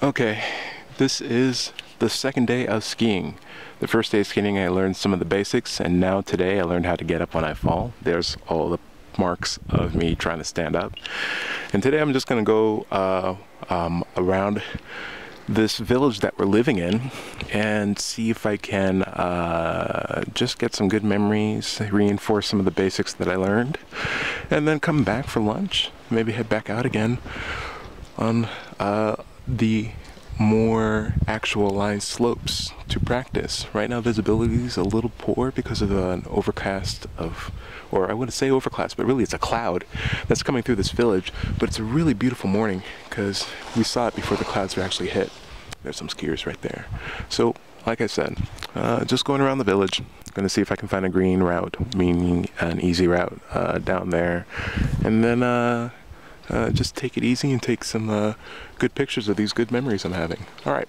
Okay, this is the second day of skiing. The first day of skiing I learned some of the basics and now today I learned how to get up when I fall. There's all the marks of me trying to stand up. And today I'm just gonna go uh, um, around this village that we're living in and see if I can uh, just get some good memories, reinforce some of the basics that I learned, and then come back for lunch. Maybe head back out again on uh, the more actualized slopes to practice. Right now visibility is a little poor because of an overcast of, or I wouldn't say overcast, but really it's a cloud that's coming through this village. But it's a really beautiful morning because we saw it before the clouds were actually hit. There's some skiers right there. So like I said, uh, just going around the village, gonna see if I can find a green route, meaning an easy route uh, down there. And then uh, uh, just take it easy and take some uh, good pictures of these good memories I'm having. All right.